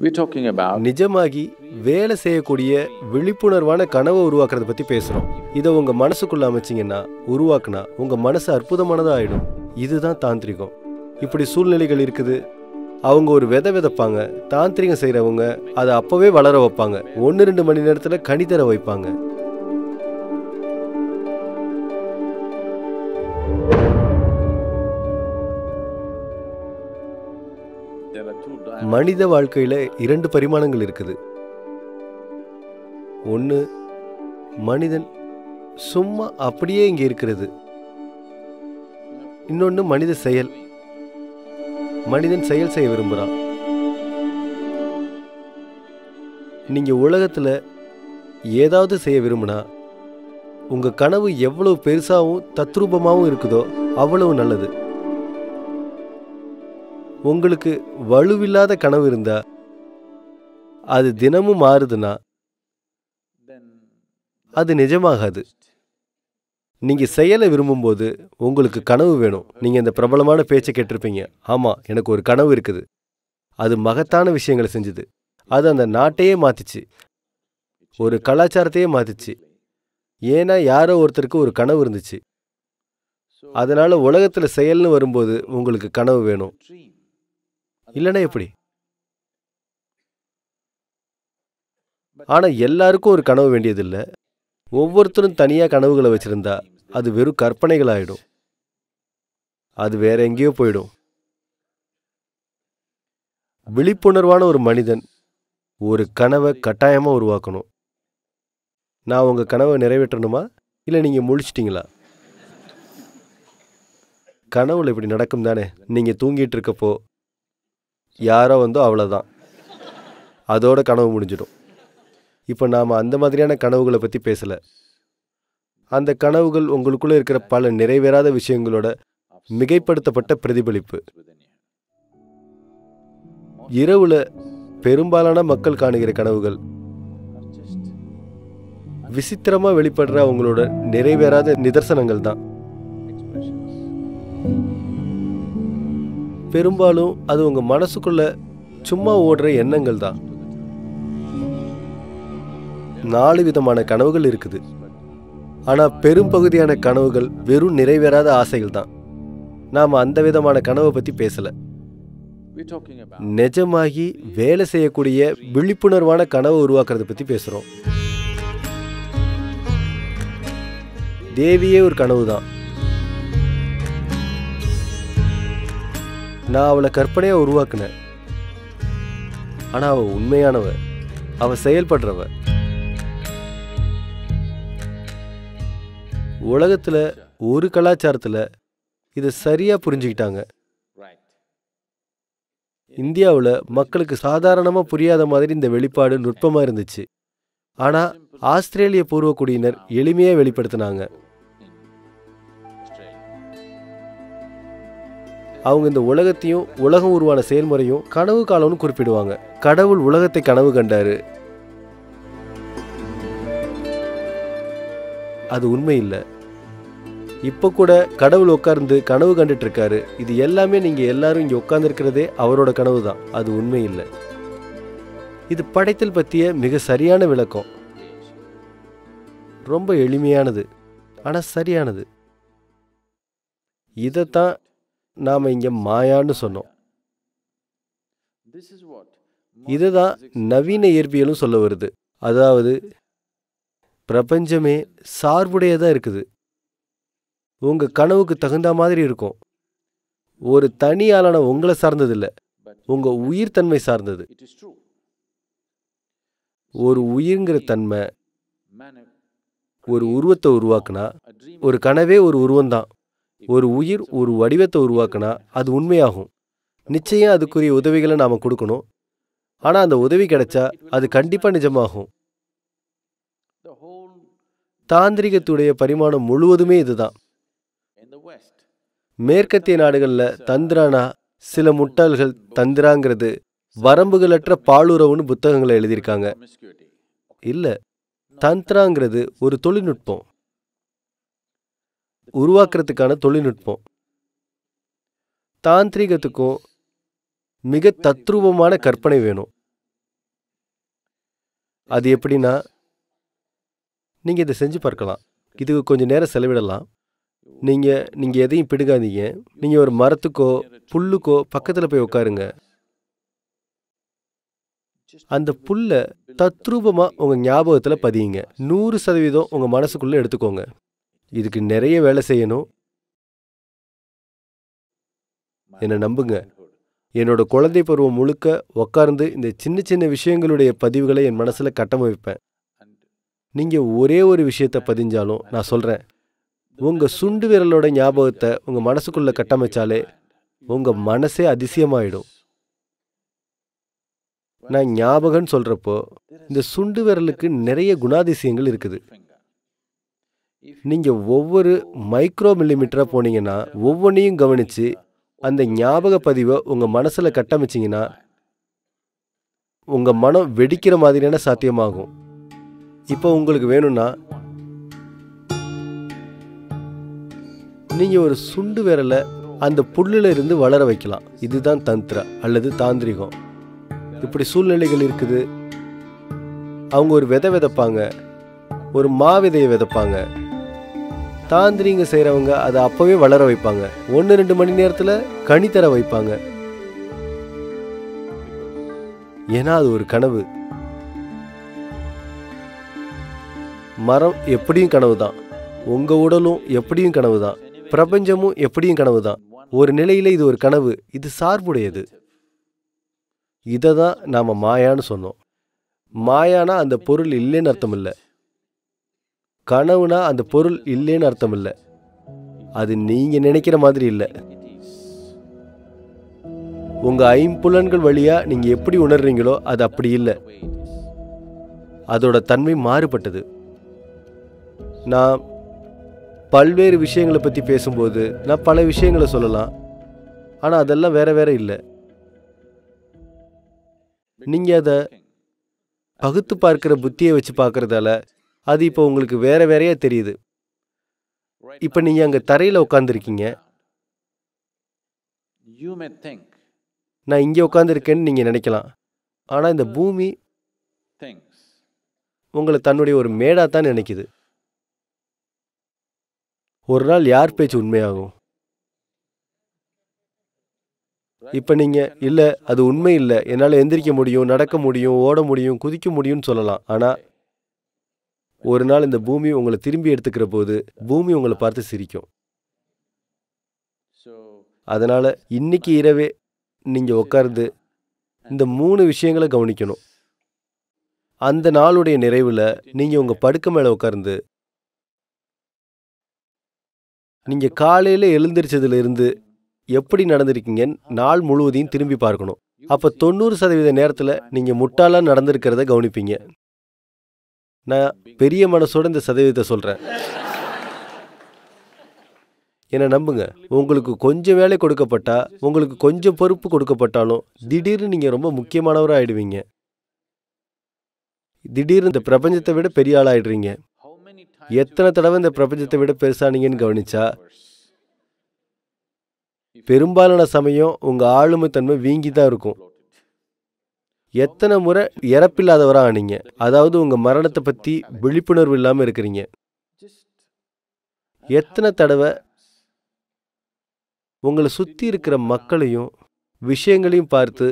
நிஜமாகி வேலை செய்யக்கூடிய விழிப்புணர்வான கனவை உருவாக்குறத பத்தி பேசுறோம். இதை உங்க மனசுக்குள்ள அமைச்சிங்கன்னா உருவாக்குனா உங்க மனசு அற்புதமானதா ஆயிடும் இதுதான் தாந்திரிகம். இப்படி சூழ்நிலைகள் இருக்குது. அவங்க ஒரு விதை விதைப்பாங்க. தாந்திரிகம் செய்கிறவங்க அதை அப்பவே வளர வைப்பாங்க. ஒன்று ரெண்டு மணி நேரத்துல கனி தர வைப்பாங்க. மனித வாழ்க்கையில் இரண்டு பரிமாணங்கள் இருக்குது. ஒன்று மனிதன் சும்மா அப்படியே இங்கே இருக்கிறது. இன்னொன்று மனித செயல். மனிதன் செயல் செய்ய விரும்புகிறான் நீங்கள் உலகத்தில் ஏதாவது செய்ய விரும்பினா உங்கள் கனவு எவ்வளவு பெருசாகவும் தத்ரூபமாகவும் இருக்குதோ அவ்வளவு நல்லது. உங்களுக்கு வலுவில்லாத கனவு இருந்தா அது தினமும் மாறுதுன்னா அது நிஜமாகாது. நீங்க செயலை விரும்பும்போது உங்களுக்கு கனவு வேணும். நீங்க இந்த பிரபலமான பேச்சை கேட்டிருப்பீங்க. ஆமா எனக்கு ஒரு கனவு இருக்குது. அது மகத்தான விஷயங்களை செஞ்சுது. அது அந்த நாட்டையே மாற்றிச்சு ஒரு கலாச்சாரத்தையே மாற்றிச்சு ஏன்னா யாரோ ஒருத்தருக்கு ஒரு கனவு இருந்துச்சு. அதனால் அதனால உலகத்துல செயல்னு வரும்போது உங்களுக்கு கனவு வேணும். இல்லைன்னா எப்படி? ஆனால் எல்லாருக்கும் ஒரு கனவு வேண்டியதில்லை. ஒவ்வொருத்தரும் தனியாக கனவுகளை வச்சுருந்தா அது வெறும் கற்பனைகள் ஆகிடும் அது வேற எங்கேயோ போயிடும். விழிப்புணர்வான ஒரு மனிதன் ஒரு கனவை கட்டாயமாக உருவாக்கணும். நான் உங்கள் கனவை நிறைவேற்றணுமா? இல்லை நீங்கள் முழிச்சிட்டிங்களா? கனவுல இப்படி நடக்கும் தானே நீங்கள் தூங்கிட்டு இருக்கப்போ யாரோ வந்தோ அவ்வளோதான் அதோட கனவு முடிஞ்சிடும். இப்போ நாம் அந்த மாதிரியான கனவுகளை பற்றி பேசலை. அந்த கனவுகள் உங்களுக்குள்ளே இருக்கிற பல நிறைவேறாத விஷயங்களோட மிகைப்படுத்தப்பட்ட பிரதிபலிப்பு. இரவுல பெரும்பாலான மக்கள் காணுகிற கனவுகள். விசித்திரமாக வெளிப்படுற அவங்களோட நிறைவேறாத நிதர்சனங்கள் தான் பெரும்பாலும் அது உங்கள் மனசுக்குள்ள சும்மா ஓடுற எண்ணங்கள் தான். நாலு விதமான கனவுகள் இருக்குது. ஆனால் பெரும்பகுதியான கனவுகள் வெறும் நிறைவேறாத ஆசைகள் தான். நாம் அந்த விதமான கனவை பற்றி பேசலை. நிஜமாகி வேலை செய்யக்கூடிய விழிப்புணர்வான கனவை உருவாக்குறத பற்றி பேசுகிறோம் தேவியே ஒரு கனவு தான். நான் அவளை கற்பனையாக உருவாக்குனேன். ஆனால் அவள் உண்மையானவ அவள் செயல்படுறவ. உலகத்தில் ஒரு கலாச்சாரத்தில் இதை சரியாக புரிஞ்சுக்கிட்டாங்க. இந்தியாவில் மக்களுக்கு சாதாரணமாக புரியாத மாதிரி இந்த வெளிப்பாடு நுட்பமாக இருந்துச்சு. ஆனால் ஆஸ்திரேலிய பூர்வக்குடியினர் எளிமையாக வெளிப்படுத்தினாங்க. அவங்க இந்த உலகத்தையும் உலகம் உருவான செயல்முறையும் கனவு காலம்னு குறிப்பிடுவாங்க. கடவுள் உலகத்தை கனவு கண்டாரு. அது உண்மை இல்லை. இப்போ கூட கடவுள் உட்கார்ந்து கனவு கண்டுட்டு இருக்காரு இது எல்லாமே நீங்க எல்லாரும் இங்கே உட்கார்ந்துருக்கிறதே அவரோட கனவு தான். அது உண்மை இல்லை. இது படைத்தல் பற்றிய மிக சரியான விளக்கம். ரொம்ப எளிமையானது. ஆனால் சரியானது. இதைத்தான் நாம் இங்கே மாயான்னு சொன்னோம். இதுதான் நவீன இயற்பியலும் சொல்ல வருது. அதாவது பிரபஞ்சமே சார்புடையதாக இருக்குது. உங்கள் கனவுக்கு தகுந்த மாதிரி இருக்கும். ஒரு தனி ஆளான உங்களை சார்ந்ததில்லை. உங்கள் உயிர் தன்மை சார்ந்தது. ஒரு உயிர்ங்கிற தன்மை ஒரு உருவத்தை உருவாக்குனா ஒரு கனவே ஒரு உருவம்தான். ஒரு உயிர் ஒரு வடிவத்தை உருவாக்குனா அது உண்மையாகும். நிச்சயம் அதுக்குரிய உதவிகளை நாம் கொடுக்கணும். ஆனால் அந்த உதவி கிடைச்சா அது கண்டிப்பாக நிஜமாகும். தாந்திரிகத்துடைய பரிமாணம் முழுவதுமே இதுதான். மேற்கத்திய நாடுகளில் தந்திரானா சில முட்டாள்கள் தந்திராங்கிறது வரம்புகளற்ற பாலுறவுன்னு புத்தகங்களை எழுதியிருக்காங்க. இல்லை தந்திராங்கிறது ஒரு தொழில்நுட்பம். உருவாக்குறதுக்கான தொழில்நுட்பம். தாந்திரிகத்துக்கும் மிக தத்ரூபமான கற்பனை வேணும். அது எப்படின்னா நீங்கள் இதை செஞ்சு பார்க்கலாம். இதுக்கு கொஞ்சம் நேரம் செலவிடலாம். நீங்கள் நீங்கள் எதையும் பிடுங்காதீங்க. நீங்கள் ஒரு மரத்துக்கோ புல்லுக்கோ பக்கத்தில் போய் உட்காருங்க. அந்த புல்லை தத்ரூபமாக உங்கள் ஞாபகத்தில் பதியுங்க. நூறு சதவீதம் உங்கள் மனசுக்குள்ளே எடுத்துக்கோங்க. இதுக்கு நிறைய வேலை செய்யணும். என்னை நம்புங்க. என்னோட குழந்தை பருவம் முழுக்க உட்கார்ந்து இந்த சின்ன சின்ன விஷயங்களுடைய பதிவுகளை என் மனசில் கட்டமைப்பேன் நீங்கள் ஒரே ஒரு விஷயத்தை பதிஞ்சாலும் நான் சொல்கிறேன் உங்கள் சுண்டு விரலோட ஞாபகத்தை உங்கள் மனசுக்குள்ளே கட்டமைச்சாலே உங்கள் மனசே அதிசயமாயிடும். நான் ஞாபகம்னு சொல்கிறப்போ இந்த சுண்டு விரலுக்கு நிறைய குணாதிசயங்கள் இருக்குது. நீங்கள் ஒவ்வொரு மைக்ரோ மில்லிமீட்டராக போனீங்கன்னா ஒவ்வொன்றையும் கவனித்து அந்த ஞாபக பதிவை உங்கள் மனசில் கட்டமைச்சிங்கன்னா உங்கள் மனம் வெடிக்கிற மாதிரியான சாத்தியமாகும். இப்போ உங்களுக்கு வேணும்னா நீங்கள் ஒரு சுண்டு விரலை அந்த புல்லில் இருந்து வளர வைக்கலாம். இதுதான் தந்திரா அல்லது தாந்திரிகம். இப்படி சூழ்நிலைகள் இருக்குது. அவங்க ஒரு விதை விதைப்பாங்க. ஒரு மாவிதையை விதைப்பாங்க. தாந்திரிங்க செய்கிறவங்க அதை அப்போவே வளர வைப்பாங்க. ஒன்று ரெண்டு மணி நேரத்தில் கனித்தர வைப்பாங்க. ஏன்னா அது ஒரு கனவு. மரம் எப்படியும் கனவு தான் உங்கள் உடலும் எப்படியும் கனவு தான் பிரபஞ்சமும் எப்படியும் கனவு தான் ஒரு நிலையில் இது ஒரு கனவு. இது சார்புடையது. இதை தான் நாம் மாயான்னு சொன்னோம். மாயானா அந்த பொருள் இல்லைன்னு அர்த்தம் இல்லை. கனவுனா அந்த பொருள் இல்லைன்னு அர்த்தம் இல்லை அது நீங்கள் நினைக்கிற மாதிரி இல்லை. உங்கள் ஐம்புலன்கள் வழியாக நீங்கள் எப்படி உணர்றீங்களோ அது அப்படி இல்லை. அதோட தன்மை மாறுபட்டது. நான் பல்வேறு விஷயங்களை பற்றி பேசும்போது நான் பல விஷயங்களை சொல்லலாம். ஆனால் அதெல்லாம் வேற வேற இல்லை. நீங்கள் அதை பகுத்து பார்க்குற புத்தியை வச்சு பார்க்குறதால அது இப்போ உங்களுக்கு வேற வேறையா தெரியுது. இப்போ நீங்கள் அங்கே தரையில் உட்காந்துருக்கீங்க நான் இங்கே உட்காந்துருக்கேன்னு நீங்கள் நினைக்கலாம். ஆனால் இந்த பூமி. உங்களை தன்னுடைய ஒரு மேடாக தான் நினைக்குது. ஒரு நாள் யார் பேச்சு உண்மையாகும்? இப்போ நீங்கள் இல்லை அது உண்மை இல்லை. என்னால் எந்திரிக்க முடியும் நடக்க முடியும் ஓட முடியும் குதிக்க முடியும்னு சொல்லலாம். ஆனால் ஒரு நாள் இந்த பூமி உங்களை திரும்பி எடுத்துக்கிற போது பூமி உங்களை பார்த்து சிரிக்கும். So அதனால் இன்னைக்கு இரவே நீங்கள் உட்கார்ந்து இந்த மூணு விஷயங்களை கவனிக்கணும். அந்த நாளுடைய நிறைவில் நீங்கள் உங்கள் படுக்க மேலே உட்கார்ந்து நீங்கள் காலையில் எழுந்திரிச்சதுலேருந்து எப்படி நடந்திருக்கீங்கன்னு நாள் முழுவதையும் திரும்பி பார்க்கணும். அப்போ தொண்ணூறு சதவீத நேரத்தில் நீங்கள் முட்டாளாக நடந்திருக்கிறத கவனிப்பீங்க. நான் பெரிய மனசோட இந்த சதவீதத்தை சொல்கிறேன் என்னை நம்புங்க. உங்களுக்கு கொஞ்சம் வேலை கொடுக்கப்பட்டா உங்களுக்கு கொஞ்சம் பொறுப்பு கொடுக்கப்பட்டாலும் திடீர்னு நீங்கள் ரொம்ப முக்கியமானவராக ஆயிடுவீங்க. திடீர்னு இந்த பிரபஞ்சத்தை விட பெரிய ஆளாயிடுறீங்க. ஆயிடுறீங்க எத்தனை தடவை இந்த பிரபஞ்சத்தை விட பெருசானீங்கன்னு கவனிச்சா பெரும்பாலான சமயம் உங்கள் ஆளுமை தன்மை வீங்கி தான் இருக்கும். எத்தனை முறை இறப்பில்லாதவராக ஆனீங்க அதாவது உங்கள் மரணத்தை பற்றி விழிப்புணர்வு இல்லாமல் இருக்கிறீங்க. எத்தனை தடவை உங்களை சுற்றி இருக்கிற மக்களையும் விஷயங்களையும் பார்த்து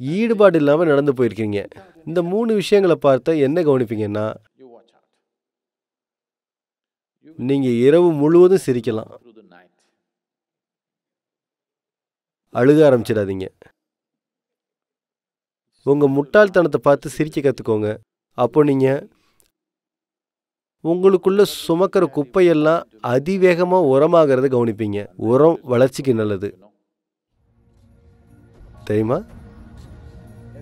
ஈடுபாடு இல்லாமல் நடந்து போயிருக்கீங்க. இந்த மூணு விஷயங்களை பார்த்தா என்ன கவனிப்பீங்கன்னா நீங்கள் இரவு முழுவதும் சிரிக்கலாம். அழுக ஆரம்பிச்சிடாதீங்க. உங்கள் முட்டாள்தனத்தை பார்த்து சிரிக்க கற்றுக்கோங்க அப்போ நீங்கள் உங்களுக்குள்ள சுமக்கிற குப்பையெல்லாம் அதிவேகமாக உரமாகிறத கவனிப்பீங்க. உரம் வளர்ச்சிக்கு நல்லது. தெரியுமா?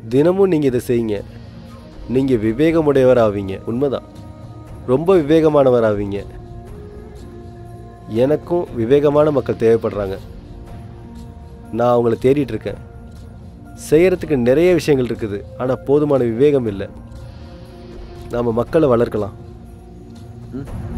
தினமும் நீங்கள் இதை செய்யுங்க. நீங்கள் விவேகமுடையவர் ஆவீங்க உண்மைதான். ரொம்ப விவேகமானவர் ஆவீங்க எனக்கும் விவேகமான மக்கள் தேவைப்படுறாங்க. நான் அவங்கள தேடிட்டு இருக்கேன். செய்கிறதுக்கு நிறைய விஷயங்கள் இருக்குது. ஆனால் போதுமான விவேகம் இல்லை. நாம் மக்களை வளர்க்கலாம். ம்?